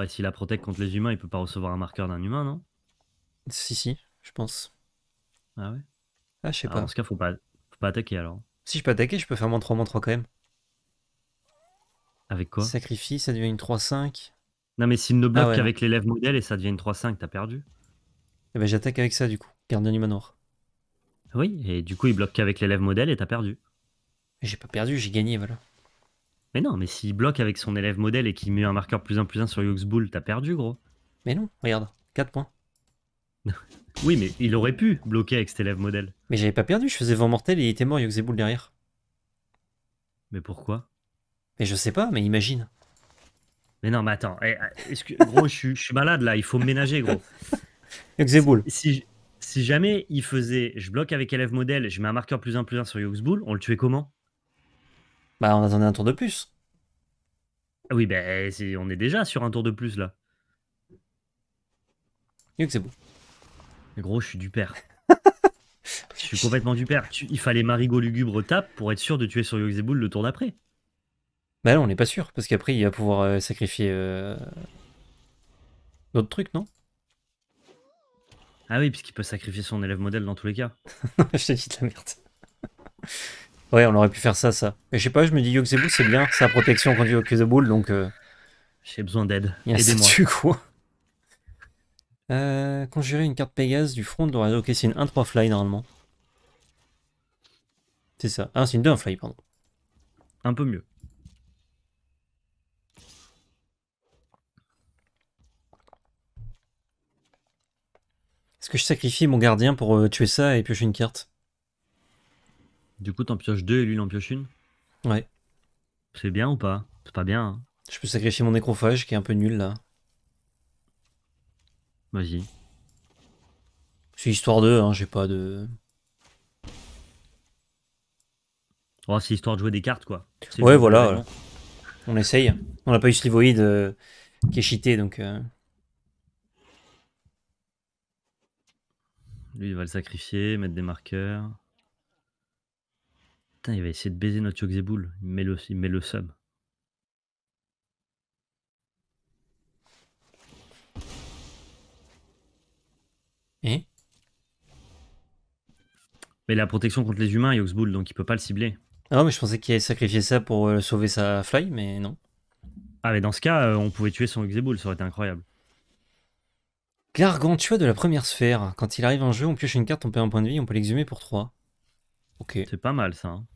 Bah, s'il a protect contre les humains, il peut pas recevoir un marqueur d'un humain, non? Si, si, je pense. Ah ouais? Ah, je sais Ah, pas. Dans ce cas, faut pas, faut pas attaquer alors. Si je peux attaquer, je peux faire moins 3, moins 3 quand même. Avec quoi? Sacrifie, ça devient une 3-5. Non, mais s'il ne bloque Ah ouais, qu'avec l'élève modèle et ça devient une 3-5, t'as perdu. Et ben j'attaque avec ça du coup. Gardien du manoir. Oui, et du coup, il bloque qu'avec l'élève modèle et t'as perdu. J'ai pas perdu, j'ai gagné, voilà. Mais non, mais s'il bloque avec son élève modèle et qu'il met un marqueur plus 1 plus 1 sur Yuxbull, t'as perdu, gros. Mais non, regarde, 4 points. [LAUGHS] Oui, mais il aurait pu bloquer avec cet élève modèle. Mais j'avais pas perdu, je faisais vent mortel et il était mort, Yogzeboul derrière. Mais pourquoi? Mais je sais pas, mais imagine. Mais non, mais attends. eh, est-ce que, gros, je suis, je suis malade là, il faut me ménager, gros. [LAUGHS] Yogzeboul. Si, si jamais il faisait, je bloque avec élève modèle, je mets un marqueur plus 1 plus 1 sur Yuxbull, on le tuait comment? Bah on attendait un tour de plus. Ah Oui, ben c'est- on est déjà sur un tour de plus là. Yogzeboul. Mais gros, je suis du père. [LAUGHS] je suis complètement du père. Tu- il fallait Marigot Lugubre tape pour être sûr de tuer sur Yuxbull le tour d'après. Bah non, on n'est pas sûr, parce qu'après il va pouvoir euh, sacrifier euh, d'autres trucs, non? Ah oui, puisqu'il peut sacrifier son élève modèle dans tous les cas. [LAUGHS] Je te dis de la merde. Ouais, on aurait pu faire ça, ça. Mais je sais pas, je me dis Yogzeboul c'est bien, c'est la protection contre Yogzeboul, donc euh, J'ai besoin d'aide. Aidez-moi. [LAUGHS] quoi. Euh, conjurer une carte Pégase du front de Ok, c'est une 1-3 fly normalement. C'est ça. Ah, c'est une 2-1 fly, pardon. Un peu mieux. Est-ce que je sacrifie mon gardien pour euh, tuer ça et piocher une carte? Du coup, t'en pioches deux et lui, il en pioche une. Ouais. C'est bien ou pas C'est pas bien. hein. Je peux sacrifier mon nécrophage qui est un peu nul là. Vas-y. C'est histoire de, hein, j'ai pas de. Oh, c'est histoire de jouer des cartes, quoi. C'est Ouais, voilà. vraiment. On essaye. On n'a pas eu Slivoid euh, qui est cheaté donc. euh, Lui, il va le sacrifier, mettre des marqueurs. Putain, il va essayer de baiser notre Yogzeboul. Il met le, il met le sub. Et Mais la protection contre les humains, Yogzboul, donc il peut pas le cibler. Ah non, mais je pensais qu'il allait sacrifier ça pour euh, sauver sa fly, mais non. Ah, mais dans ce cas, euh, on pouvait tuer son Yogzeboul, ça aurait été incroyable. Gargantua de la première sphère. Quand il arrive en jeu, on pioche une carte, on perd un point de vie, on peut l'exhumer pour 3. Ok. C'est pas mal, ça. hein.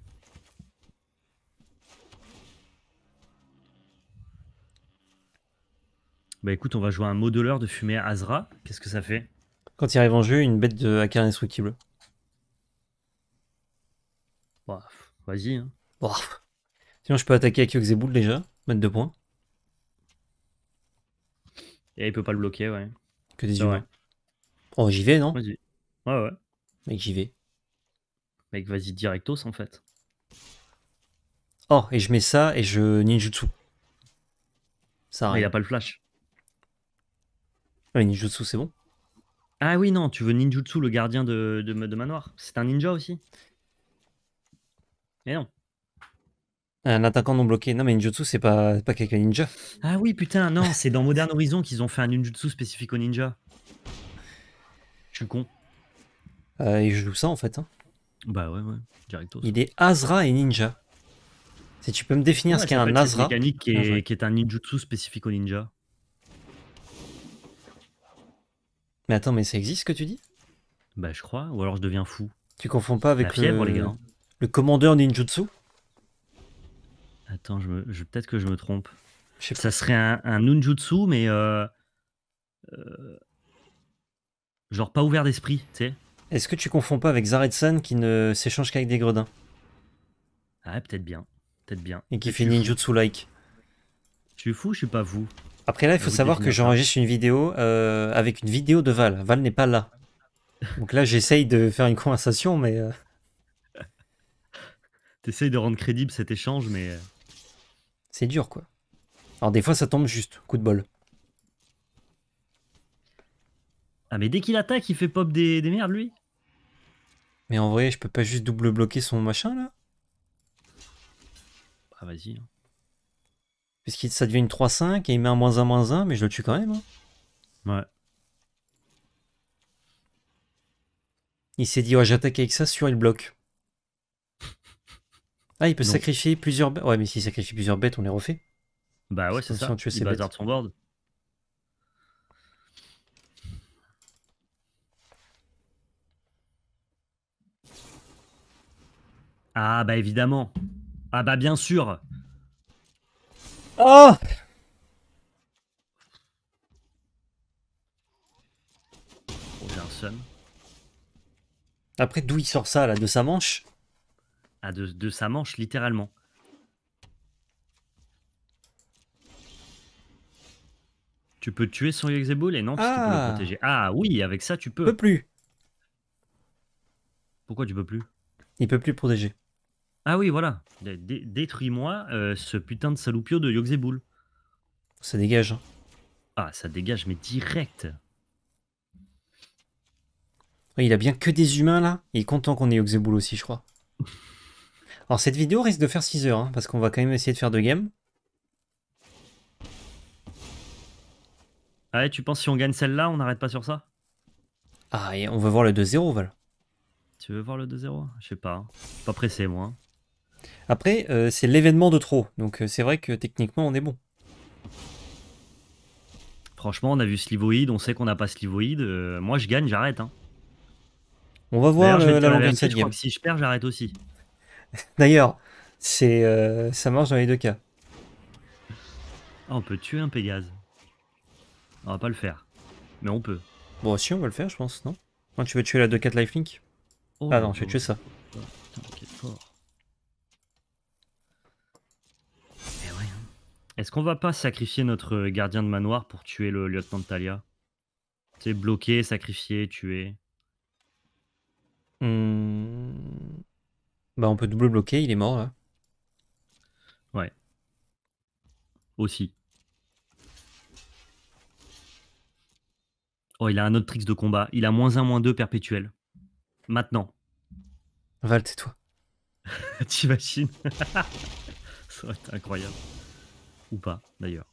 Bah écoute, on va jouer un modeleur de fumée Azra. Qu'est-ce que ça fait? Quand il arrive en jeu, une bête de hacker indestructible. Bah, Vas-y. hein. Bon. Sinon, je peux attaquer avec Yogzeboul déjà, mettre 2 points. Et il peut pas le bloquer, ouais. Que des C'est humains. vrai. Oh, j'y vais, non? Vas-y. Ouais, ouais. Mec, j'y vais. Mec, vas-y directos en fait. Oh, et je mets ça et je ninjutsu. Ça Ah, il a pas le flash. Ouais, ninjutsu, c'est bon. Ah oui, non, tu veux ninjutsu, le gardien de, de, de manoir. C'est un ninja aussi Mais non. Un attaquant non bloqué. Non, mais ninjutsu, c'est pas, pas quelqu'un ninja. Ah oui, putain, non, c'est dans Modern Horizon qu'ils ont fait un ninjutsu spécifique au ninja. Je suis con. Euh, et je joue ça en fait. hein. Bah ouais, ouais, directos. Il est Azra et ninja. Si tu peux me définir ce qu'est c'est un Azra. mécanique qui est, qui est un ninjutsu spécifique au ninja. Mais attends, mais ça existe ce que tu dis? Bah je crois, ou alors je deviens fou. Tu confonds pas avec fièvre, le, les gars. le commandeur ninjutsu? Attends, je me, je- peut-être que je me trompe. Pas. Ça serait un, un ninjutsu, mais euh, euh, Genre pas ouvert d'esprit, tu sais. Est-ce que tu confonds pas avec Zaretsan qui ne s'échange qu'avec des gredins? Ah, peut-être bien. Peut-être bien. Et qui fait ninjutsu-like. Je suis fou, je suis pas fou. Après là, il faut savoir que j'enregistre une vidéo euh, avec une vidéo de Val. Val n'est pas là. Donc là, j'essaye de faire une conversation, mais... Euh... [LAUGHS] T'essayes de rendre crédible cet échange, mais... Euh, C'est dur, quoi. Alors des fois, ça tombe juste. Coup de bol. Ah, mais dès qu'il attaque, il fait pop des, des merdes, lui? Mais en vrai, je peux pas juste double bloquer son machin, là? Ah, vas-y. Hein. Parce que ça devient une 3-5 et il met un moins 1 moins 1, mais je le tue quand même. Hein. Ouais. Il s'est dit, ouais, j'attaque avec ça, sur il bloque. [LAUGHS] Ah, il peut sacrifier plusieurs bêtes. Ouais, mais s'il sacrifie plusieurs bêtes, on les refait. Bah ouais, c'est ça. il son board. Ah bah évidemment. Ah bah bien sûr. Oh Après, d'où il sort ça, là De sa manche? Ah, de, sa manche, littéralement. Tu peux tuer son Yexeball et non, parce ah. tu peux le ah. protéger. Ah oui, avec ça, tu peux. Peut plus. Pourquoi tu peux plus? Il peut plus protéger. Ah oui, voilà. Détruis-moi euh, ce putain de saloupio de Yogzebul. Ça dégage. Hein. Ah, ça dégage, mais direct. il a bien que des humains là. Il est content qu'on ait Yogzebul aussi, je crois. [LAUGHS] Alors cette vidéo risque de faire 6 heures, hein, parce qu'on va quand même essayer de faire deux games. Ah ouais, tu penses si on gagne celle-là, on n'arrête pas sur ça? Ah, et on veut voir le 2-0, Val. Tu veux voir le 2-0 Je sais pas. Suis pas pressé, moi. Après, euh, c'est l'événement de trop. Donc euh, c'est vrai que techniquement, on est bon. Franchement, on a vu Slivoid, on sait qu'on n'a pas Slivoid. Euh, moi, je gagne, j'arrête. Hein. On va voir la longueur de cette game. si je perds, j'arrête aussi. [LAUGHS] D'ailleurs, c'est ça marche dans les deux cas. Ah, on peut tuer un Pégase. On va pas le faire. Mais on peut. Bon, si, on va le faire, je pense, non? Tu veux tuer la 2-4 lifelink? Oh, Ah non, je vais tuer ça. Putain, fort. Est-ce qu'on va pas sacrifier notre gardien de manoir pour tuer le lieutenant de Talia C'est bloquer, sacrifier, tuer. Hmm. Bah on peut double bloquer, il est mort là. Ouais. Aussi. Oh, il a un autre tricks de combat. Il a moins 1, moins 2 perpétuel. Maintenant. Val, tais-toi. [LAUGHS] T'imagines? [LAUGHS] Ça aurait été incroyable. Ou pas, d'ailleurs.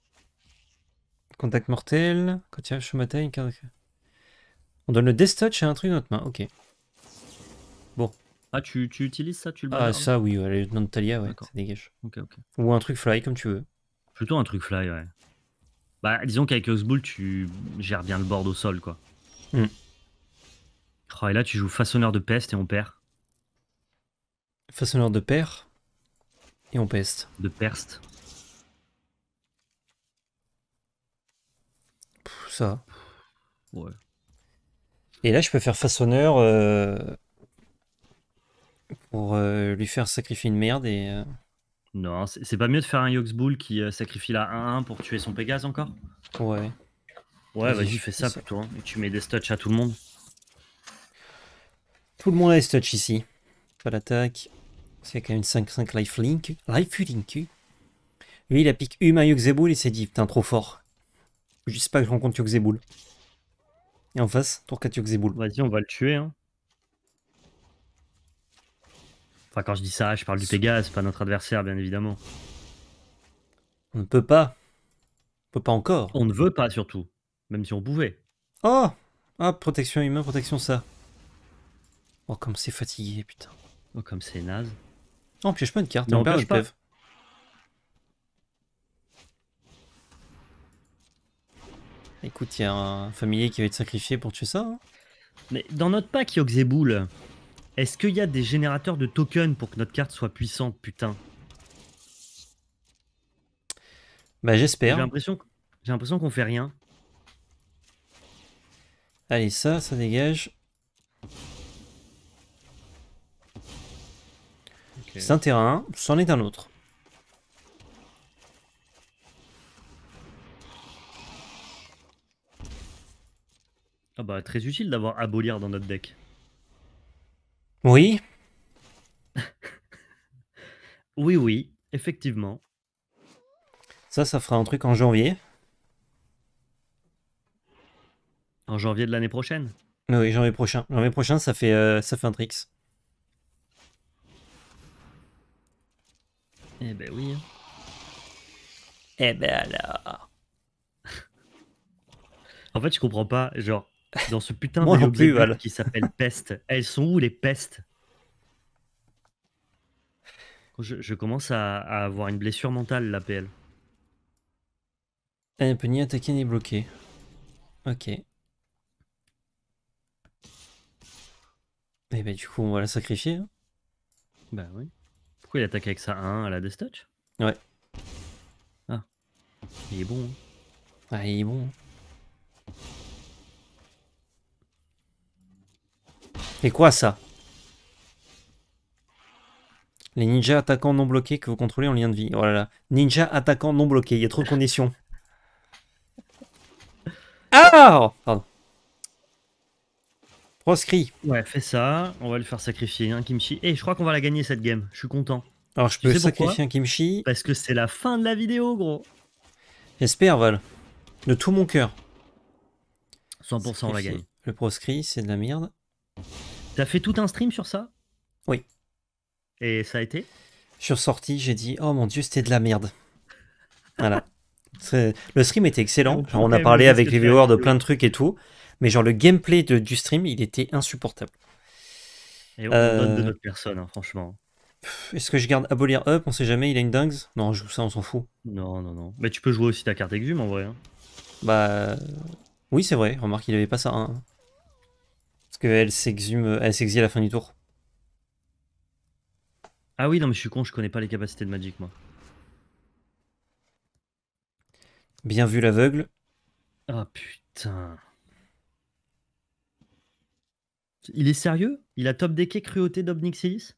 Contact mortel. Quand il y a On donne le Death Touch à un truc dans notre main. Ok. Bon. Ah, tu, tu utilises ça tu le Ah, ça, oui. Ouais, le Talia, ouais. Ça dégage. Ok, ok. Ou un truc fly, comme tu veux. Plutôt un truc fly, ouais. Bah, disons qu'avec Oxbull, tu gères bien le board au sol, quoi. Hmm. Oh, et là, tu joues façonneur de peste et on perd. Façonneur de père et on peste. De perste. Ça. Ouais. Et là, je peux faire façonneur euh, pour euh, lui faire sacrifier une merde et. Euh, non, c'est pas mieux de faire un Yoxbull qui sacrifie la 1-1 pour tuer son Pégase encore? Ouais. Ouais, vas-y, fais ça, plutôt. Hein. Et tu mets des stuts à tout le monde. Tout le monde a des stuts ici. Pas d'attaque. C'est quand même 5-5 lifelink. Lifelink. Lui, il a piqué humain Yoxbull et s'est dit, putain, trop fort. Juste pas que je rencontre Yogzeboul. Et en face, tour 4 Yogzeboul. Vas-y, on va le tuer. Hein. Enfin, quand je dis ça, je parle du Pégase, pas notre adversaire, bien évidemment. On ne peut pas. On peut pas encore. On ne veut pas, surtout. Même si on pouvait. Oh Ah, protection humain, protection ça. Oh, comme c'est fatigué, putain. Oh, comme c'est naze. Oh, piège pas une carte, on, perd pas. Écoute, il y a un familier qui va être sacrifié pour tuer ça. Hein. Mais dans notre pack Yogzeboul, est-ce qu'il y a des générateurs de tokens pour que notre carte soit puissante, putain? Bah j'espère. J'ai l'impression, j'ai l'impression qu'on fait rien. Allez, ça, ça dégage. C'est un terrain, c'en est un autre. Ah bah très utile d'avoir abolir dans notre deck. Oui. [LAUGHS] oui, oui, effectivement. Ça, ça fera un truc en janvier. En janvier de l'année prochaine Oui, janvier prochain. Janvier prochain, ça fait, euh, ça fait un tricks. Eh ben oui. Hein. Eh ben alors. [LAUGHS] en fait, je comprends pas. Genre, dans ce putain de jeu qui s'appelle Peste, [LAUGHS] elles sont où les pestes? Je, commence à, avoir une blessure mentale, l'APL. Elle ne peut ni attaquer ni bloquer. Ok. Et eh ben du coup, on va la sacrifier. Hein. Bah oui. Pourquoi il attaque avec sa 1 à la Death Touch? Ouais. Ah. Il est bon. Hein. Ah, il est bon. Et quoi ça Les ninjas attaquants non bloqués que vous contrôlez en lien de vie. Oh là là. Ninja attaquant non bloqué. Il y a trop de conditions. Ah Pardon. Proscrit. Ouais, fais ça. On va le faire sacrifier un kimchi. Et je crois qu'on va la gagner cette game. Je suis content. Alors je peux sacrifier un kimchi. Parce que c'est la fin de la vidéo, gros. J'espère, Val. De tout mon cœur. 100% on la gagne. Le proscrit, c'est de la merde. T'as fait tout un stream sur ça? Oui. Et ça a été? Je suis ressorti, j'ai dit, oh mon dieu, c'était de la merde. voilà. Le stream était excellent. on a parlé avec les viewers de plein de trucs et tout. Mais genre le gameplay de, du stream, il était insupportable. Et on donne de euh, notre personne, hein, franchement. Est-ce que je garde abolir up? On sait jamais, il a une dingue Non, je joue ça, on s'en fout. Non, non, non. Mais tu peux jouer aussi ta carte exhume en vrai. Hein. Bah. Oui, c'est vrai. Remarque, il avait pas ça. Hein. Qu'elle s'exhume, elle s'exile à la fin du tour. Ah oui, non, mais je suis con, je connais pas les capacités de Magic, moi. Bien vu l'aveugle. Ah putain. Il est sérieux? Il a top decké cruauté d'Obnixilis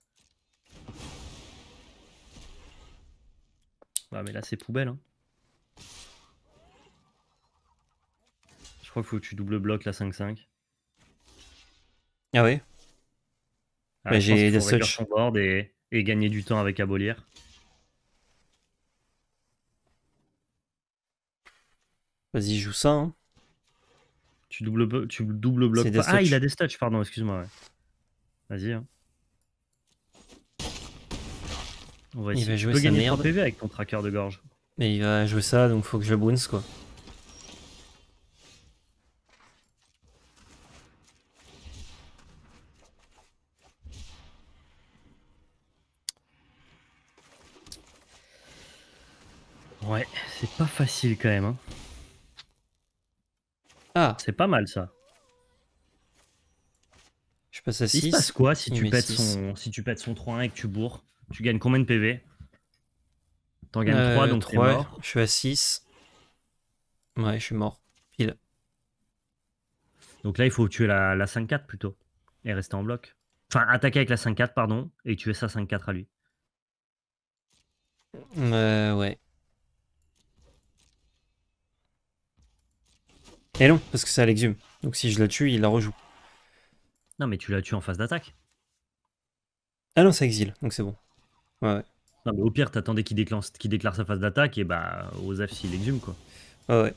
Bah mais là c'est poubelle hein. Je crois qu'il faut que tu double bloques la 5-5. Ah oui ah, J'ai des son board et, et gagner du temps avec abolir. Vas-y, joue ça. Hein. Tu double, tu double bloques pas. Ah, il a des stats, pardon, excuse-moi. Vas-y. Hein. On va essayer. Il va jouer tu peux gagner 3 PV avec ton tracker de gorge. Mais il va jouer ça, donc faut que je le bounce, quoi. Ouais, c'est pas facile quand même. Hein. Ah. C'est pas mal ça. Je passe à 6. Il se passe quoi si tu, pètes son, si tu pètes son 3-1 et que tu bourres? Tu gagnes combien de PV T'en gagnes 3 euh, donc 3, mort. Je suis à 6. Ouais, je suis mort. Pile. Donc là, il faut tuer la, la 5-4 plutôt. Et rester en bloc. Enfin, attaquer avec la 5-4, pardon. Et tuer sa 5-4 à lui. Euh, ouais. Et non, parce que ça l'exhume. Donc si je la tue, il la rejoue. Non, mais tu la tues en phase d'attaque. Ah non, ça exile, donc c'est bon. Ouais, ouais. Non, mais au pire, t'attendais qu'il déclare, déclare sa phase d'attaque et bah, Osef s'il exhume, quoi. Ouais, ouais.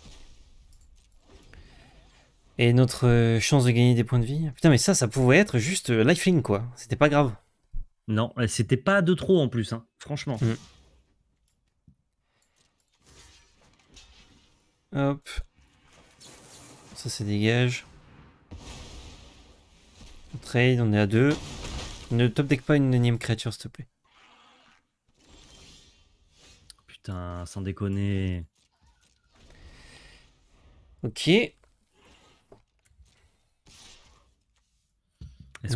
Et notre euh, chance de gagner des points de vie Putain, mais ça, ça pouvait être juste euh, lifelink, quoi. C'était pas grave. Non, c'était pas de trop en plus, hein. franchement. Mm. Hop. Ça, c'est dégage. trade, on est à deux. Ne top deck pas une énième créature, s'il te plaît. Putain, sans déconner. Ok. Est-ce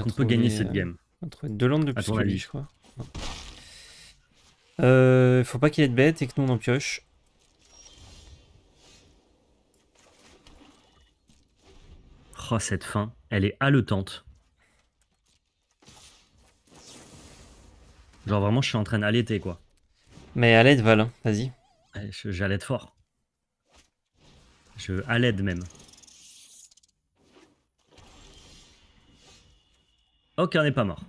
qu'on peut gagner cette euh, game On va trouver deux landes de plus que lui, je crois. Euh, faut pas qu'il ait de bête et que nous on en pioche. Oh, cette fin, elle est haletante. Genre vraiment, je suis en train d'allaiter, quoi. Mais à l'aide, Val, vas-y. J'allaite fort. Je à l'aide même. Ok, on n'est pas mort.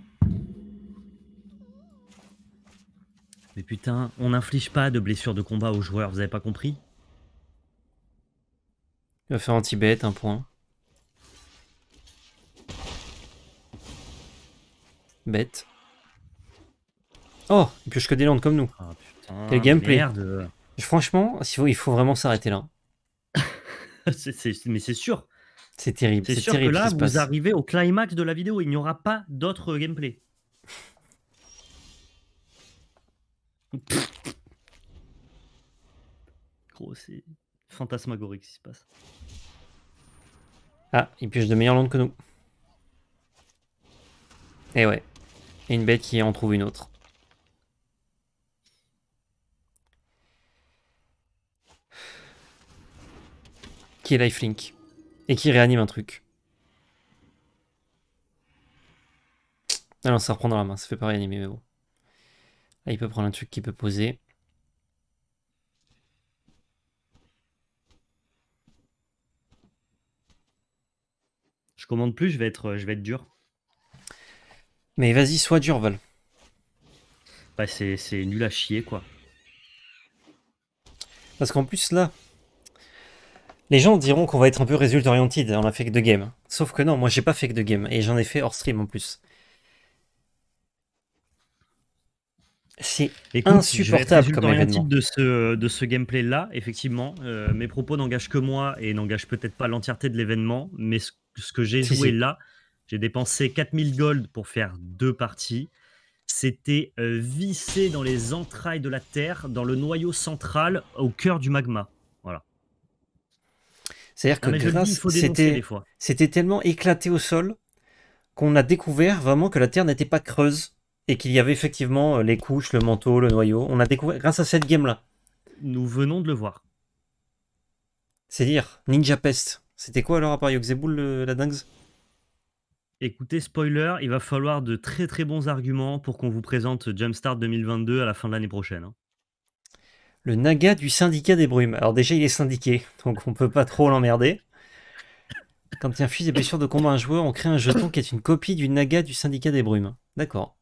Mais putain, on n'inflige pas de blessures de combat aux joueurs, vous avez pas compris? Il va faire anti-bête, un point. Bête. Oh, il pioche que des landes comme nous. Ah, putain, Quel gameplay. Merde. Franchement, il faut, vraiment s'arrêter là. [LAUGHS] mais c'est sûr. C'est terrible. C'est sûr que là, vous arrivez au climax de la vidéo. Il n'y aura pas d'autre gameplay. [LAUGHS] Gros, c'est fantasmagorique ce qui se passe. Ah, il pioche de meilleures landes que nous. Et eh ouais. Une bête qui en trouve une autre. Qui est lifelink. Et qui réanime un truc. Ah non, ça reprend dans la main, ça fait pas réanimer, mais bon. Là, il peut prendre un truc qui peut poser. Je commande plus, je vais être, je vais être dur. Mais vas-y, sois dur, Val. Bah, c'est nul à chier, quoi. Parce qu'en plus, là, les gens diront qu'on va être un peu résultat oriented, on a fait que de game. Sauf que non, moi j'ai pas fait que de game, et j'en ai fait hors stream en plus. C'est insupportable comme événement. de ce, de ce gameplay-là, effectivement. Euh, mes propos n'engagent que moi et n'engagent peut-être pas l'entièreté de l'événement, mais ce, que j'ai joué là, j'ai dépensé 4000 gold pour faire deux parties. C'était euh, vissé dans les entrailles de la Terre, dans le noyau central, au cœur du magma. Voilà. C'est-à-dire que grâce, c'était tellement éclaté au sol qu'on a découvert vraiment que la Terre n'était pas creuse et qu'il y avait effectivement euh, les couches, le manteau, le noyau. On a découvert grâce à cette game-là. Nous venons de le voir. C'est dire Ninja Pest. C'était quoi alors à part Yogzebul la dingue Écoutez, spoiler, il va falloir de très très bons arguments pour qu'on vous présente Jumpstart 2022 à la fin de l'année prochaine. Hein. Le Naga du syndicat des brumes. Alors déjà, il est syndiqué, donc on peut pas trop l'emmerder. Quand il inflige des blessures de combat à un joueur, on crée un jeton qui est une copie du Naga du syndicat des brumes. D'accord.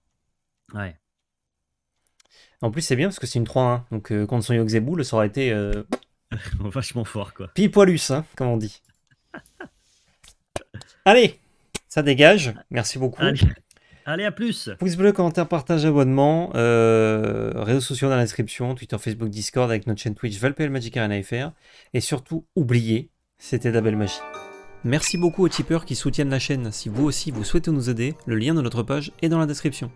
Ouais. En plus, c'est bien parce que c'est une 3-1. Donc euh, contre son Yogzebul, ça aurait été. Euh, [LAUGHS] Vachement fort, quoi. Pile poilus, hein, comme on dit. Allez, ça dégage. Merci beaucoup. Allez. à plus. Pouce bleu, commentaire, partage, abonnement. Euh, réseaux sociaux dans la description Twitter, Facebook, Discord avec notre chaîne Twitch Valpel Magic Arena FR. Et surtout, oubliez, c'était de la belle magie. Merci beaucoup aux tipeurs qui soutiennent la chaîne. Si vous aussi vous souhaitez nous aider, le lien de notre page est dans la description.